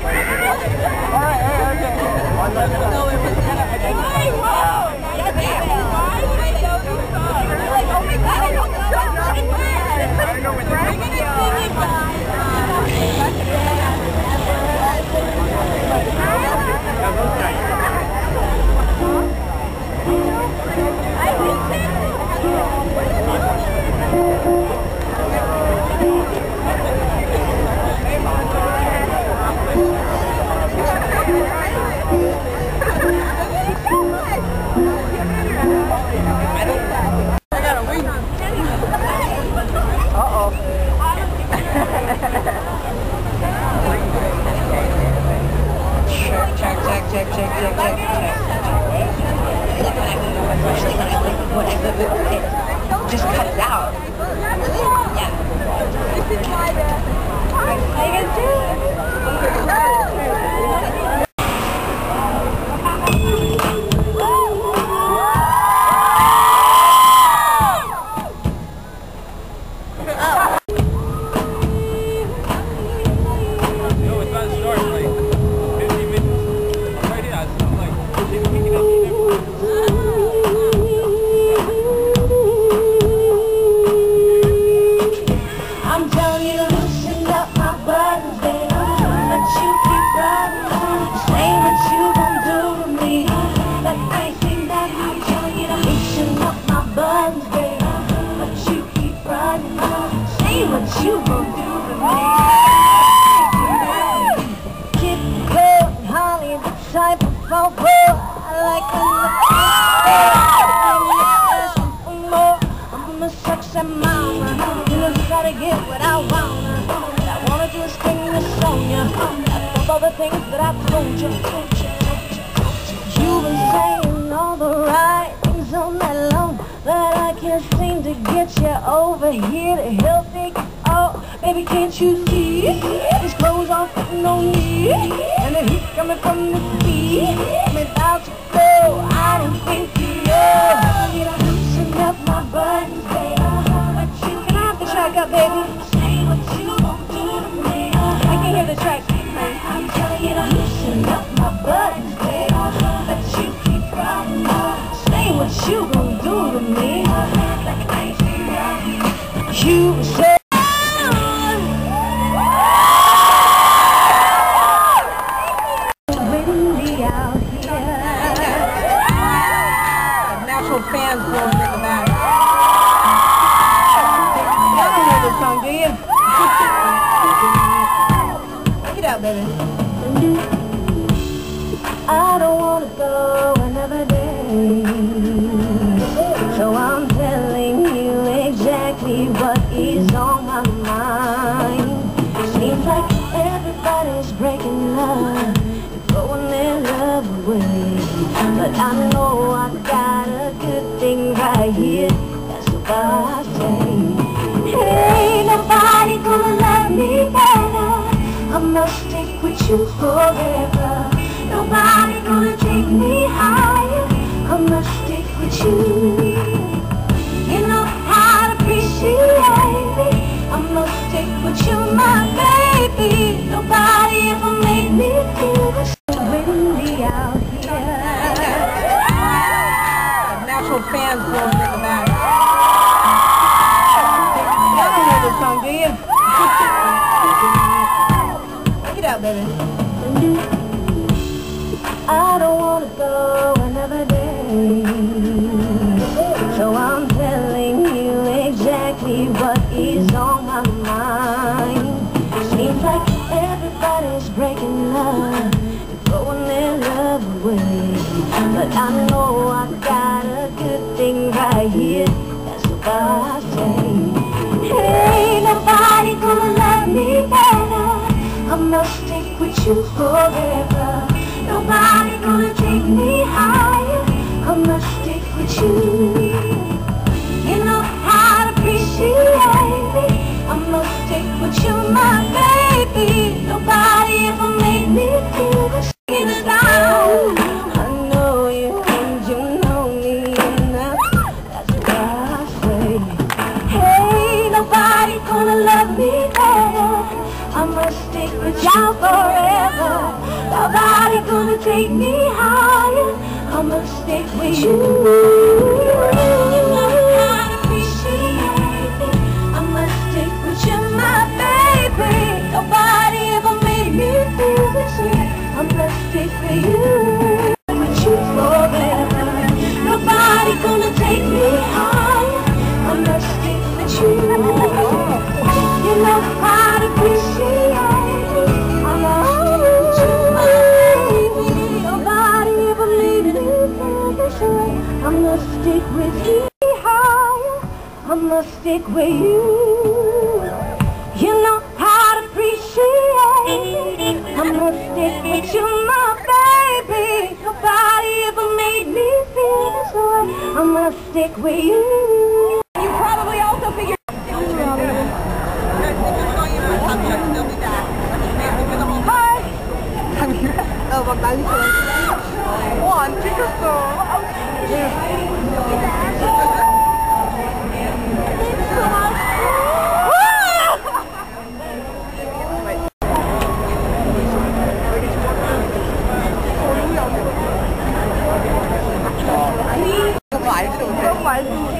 All right, all right, okay. I think just cut it out. No, my buttons. But you keep running, saying what you gon' over here to help me. Oh, baby, can't you see? These clothes are fitting on me, and the heat coming from the feet. I'm about to go. I don't think you. I need to loosen up my buttons, baby. But you can have the track up, baby. Say what you gon' do to me. I can hear the track. I'm telling you to loosen up my buttons, baby. But you keep running. Say what you gon' do to me. Fans in the back. Y'all don't know this song, do you? Out, baby. I don't wanna go another day. So I'm telling you exactly what is on my mind. Seems like everybody's breaking up, throwing their love away. But I know I got What I nobody gonna love me better. I must stick with you forever. Nobody gonna take me higher. I must stick with you. You know how to appreciate me. I must stick with you, my baby. Nobody ever made me feel this windy out here. Natural fans blowing in the back. This song, do you? Get out, baby. I don't wanna go another day. So I'm telling you exactly what is on my mind. Seems like everybody's breaking up, throwing their love away. But I know I got a good thing right here. That's what Must stick with you forever. Nobody gonna take me higher. I must stick with you. You know how to appreciate me. I must stick with you, my baby. Nobody ever made me feel this down. I know you and you know me enough. That's what I say. Hey, nobody gonna love me better. I must stick with you forever. Nobody gonna take me higher. I'ma stick with. You with you. You know how to appreciate me. I'ma stick with you, my baby. Nobody ever made me feel this way. I'ma stick with. You 来，是不？都买，是？